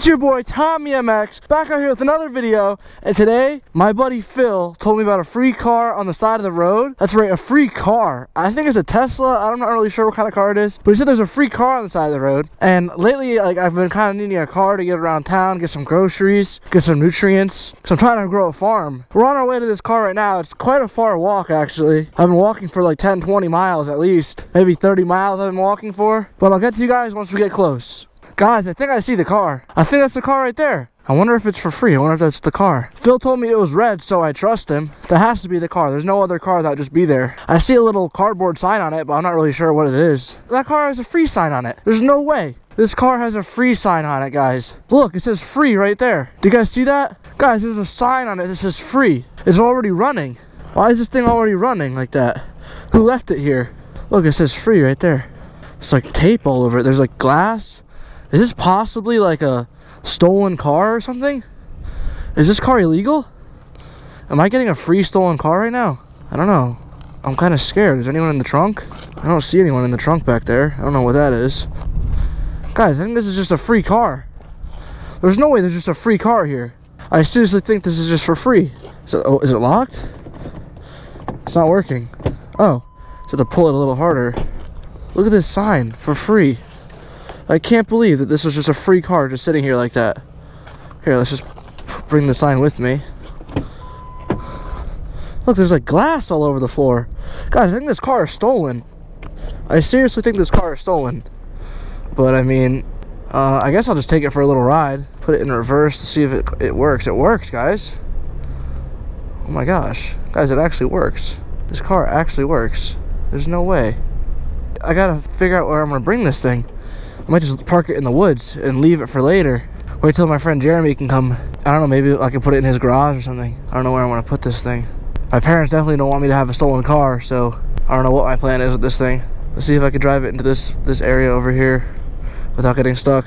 It's your boy Tommy MX back out here with another video and today my buddy Phil told me about a free car on the side of the road. That's right, a free car. I think it's a Tesla. I'm not really sure what kind of car it is, but he said there's a free car on the side of the road. And lately like I've been kind of needing a car to get around town, get some groceries, get some nutrients. So I'm trying to grow a farm. We're on our way to this car right now. It's quite a far walk actually. I've been walking for like 10, 20 miles at least. Maybe 30 miles I've been walking for. But I'll get to you guys once we get close. Guys, I think I see the car. I think that's the car right there. I wonder if it's for free. I wonder if that's the car. Phil told me it was red, so I trust him. That has to be the car. There's no other car that would just be there. I see a little cardboard sign on it, but I'm not really sure what it is. That car has a free sign on it. There's no way. This car has a free sign on it, guys. Look, it says free right there. Do you guys see that? Guys, there's a sign on it that says free. It's already running. Why is this thing already running like that? Who left it here? Look, it says free right there. It's like tape all over it. There's like glass. Is this possibly like a stolen car or something? Is this car illegal? Am I getting a free stolen car right now? I don't know. I'm kind of scared. Is anyone in the trunk? I don't see anyone in the trunk back there. I don't know what that is. Guys, I think this is just a free car. There's no way there's just a free car here. I seriously think this is just for free. Is it, oh, is it locked? It's not working. Oh, so to pull it a little harder. Look at this sign, for free. I can't believe that this was just a free car just sitting here like that. Here, let's just bring the sign with me. Look, there's like glass all over the floor. Guys, I think this car is stolen. I seriously think this car is stolen. But I mean, uh, I guess I'll just take it for a little ride. Put it in reverse to see if it, it works. It works, guys. Oh my gosh. Guys, it actually works. This car actually works. There's no way. I gotta figure out where I'm gonna bring this thing. I might just park it in the woods and leave it for later. Wait till my friend Jeremy can come. I don't know, maybe I can put it in his garage or something. I don't know where I want to put this thing. My parents definitely don't want me to have a stolen car, so I don't know what my plan is with this thing. Let's see if I can drive it into this this area over here without getting stuck.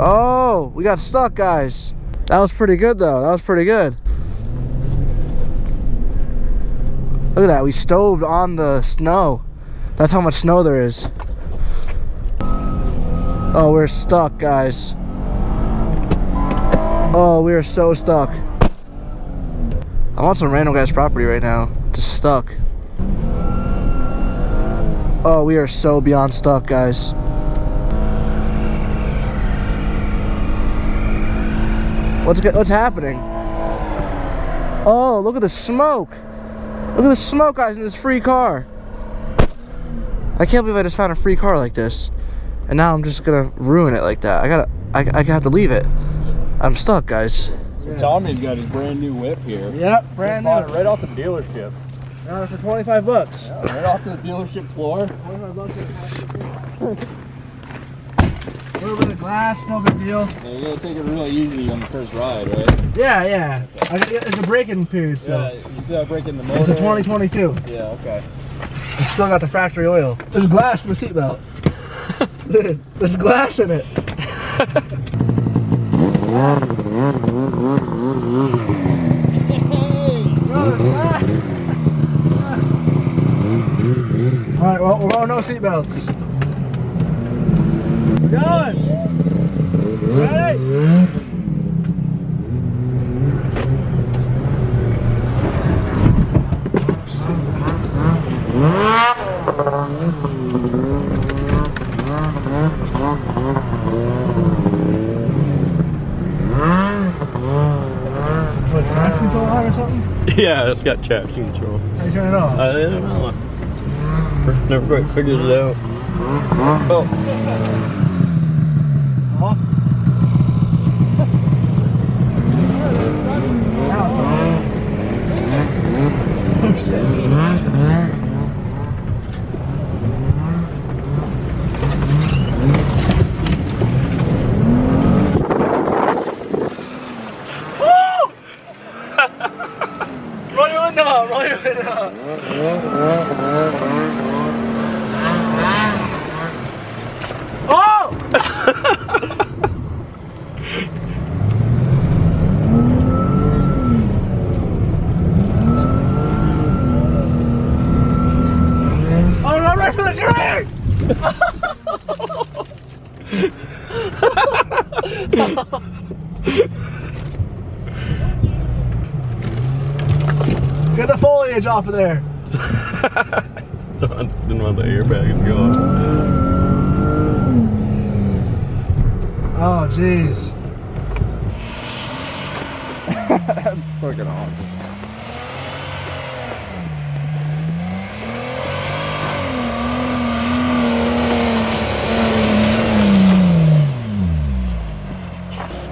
Oh, we got stuck, guys. That was pretty good, though. That was pretty good. Look at that. We stoved on the snow. That's how much snow there is. Oh, we're stuck, guys. Oh, we are so stuck. I'm on some random guy's property right now. Just stuck. Oh, we are so beyond stuck, guys. What's what's happening? Oh, look at the smoke. Look at the smoke, guys, in this free car. I can't believe I just found a free car like this. And now I'm just gonna ruin it like that. I gotta, I, I have to leave it. I'm stuck, guys. Yeah. Tommy's got his brand new whip here. Yep, brand new. right off the dealership. Got it for 25 bucks. Yeah, right off the dealership floor. 25 bucks. A little bit of glass, no big deal. Yeah, you gotta take it real easy on the first ride, right? Yeah, yeah. I, it's a braking period still. Yeah, you still have break-in the motor. It's a 2022. Yeah, okay. It's still got the factory oil. There's glass in the seatbelt. There's glass in it. Alright, well, we're on no seatbelts. Going. Ready? Yeah, it's got traction control. How you turn it off? Uh, I don't know. Never quite figured it out. Oh. no, really, really no. Oh! Ha ha ha! Foliage off of there. Didn't want the airbags to go off. Oh, jeez. That's fucking awesome.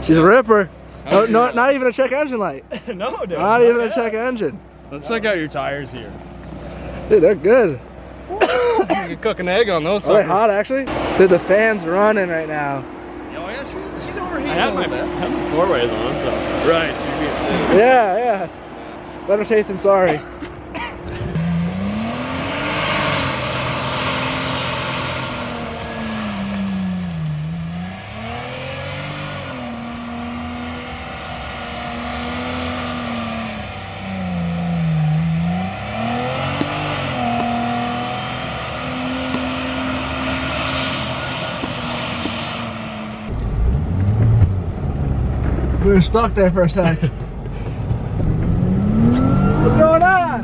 She's a ripper. Oh, no, not even a check engine light. no, dude. Not even a check engine. Let's check out your tires here. Dude, they're good. you can cook an egg on those Are they hot actually? Dude, the fan's running right now. Oh yeah, she's, she's overheating. I have my, I have my four ways on, so. Right, so you're being safe. Yeah, yeah. Better safe than sorry. We were stuck there for a sec. What's going on?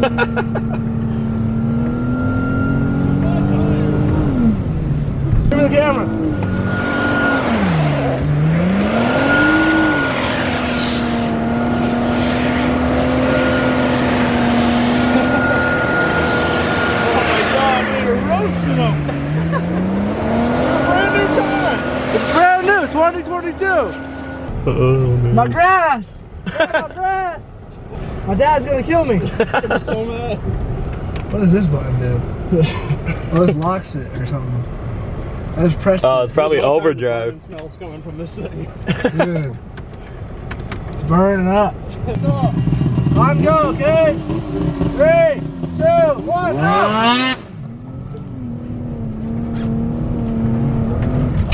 Give me the camera. It's brand new, 2022. Oh, man. My grass! my grass! My dad's gonna kill me. so mad. What does this button do? oh, this locks it or something. I just pressed Oh, it. it's probably overdrive. Smells coming from this thing. Dude. It's burning up. On go, okay? Three, two, one, go!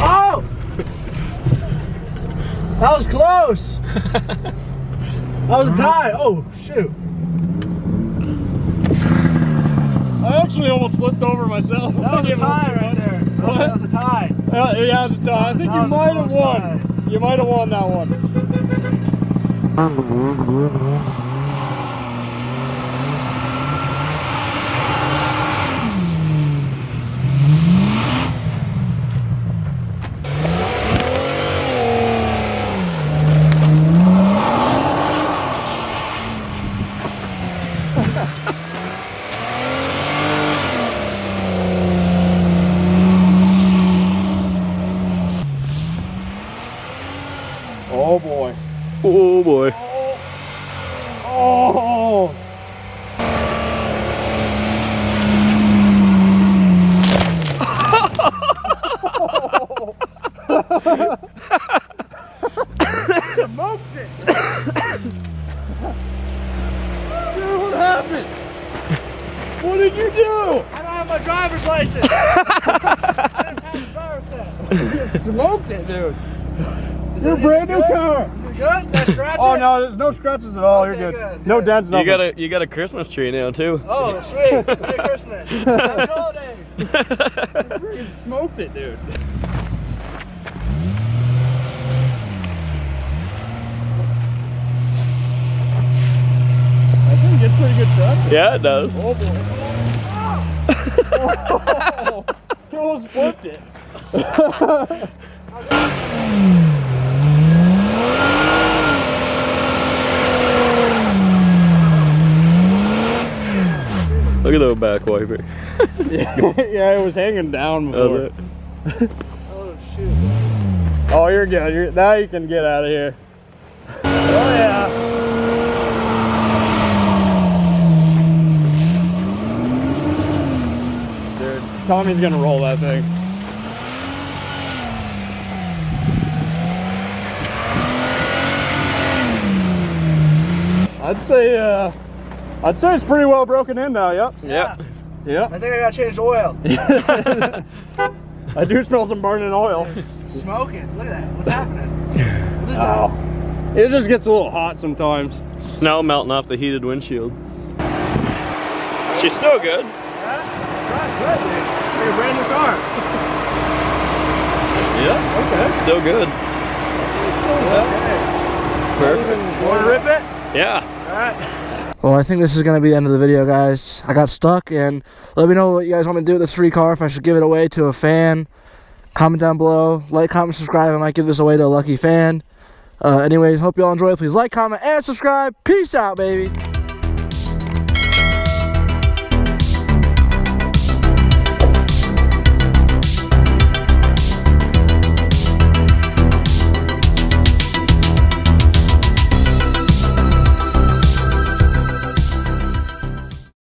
Oh! That was close! That was a tie. Oh, shoot. I actually almost flipped over myself. That was a tie right there. That was, that was a tie. Uh, yeah, it was a tie. I think That you might have won. tie. You might have won that one. Oh boy. Oh boy. Oh. Smoked it. Dude, what happened? What did you do? I don't have my driver's license. I didn't have a driver's test. Smoked it, dude. Is Your brand new good? car. Is it good? Can I scratch Oh it? no, there's no scratches at all. Okay, You're good. good, No good. dents, You got a you got a Christmas tree now too. Oh, sweet. Merry Christmas. Happy holidays. freaking smoked it, dude. I think it's pretty good traction. Yeah, it does. Oh boy. Oh, you almost flipped it. Look at the back wiper. yeah, it was hanging down Oh, before. Oh, shoot. Oh, you're good. You're, now you can get out of here. Oh yeah. Dude, Tommy's gonna roll that thing. I'd say, uh, I'd say it's pretty well broken in now. Yep. Yep. Yep. I think I gotta change the oil. I do smell some burning oil. Smoking. Look at that. What's happening? What is Oh. It just gets a little hot sometimes. Snow melting off the heated windshield. She's still good. that? Right, good, brand new car. Yeah. Okay. Still good. Okay. Perfect. Wanna rip it? Yeah. Alright. Well, I think this is going to be the end of the video, guys. I got stuck, and let me know what you guys want me to do with this free car. If I should give it away to a fan, comment down below. Like, comment, subscribe. I might give this away to a lucky fan. Uh, anyways, hope you all enjoy. Please like, comment, and subscribe. Peace out, baby.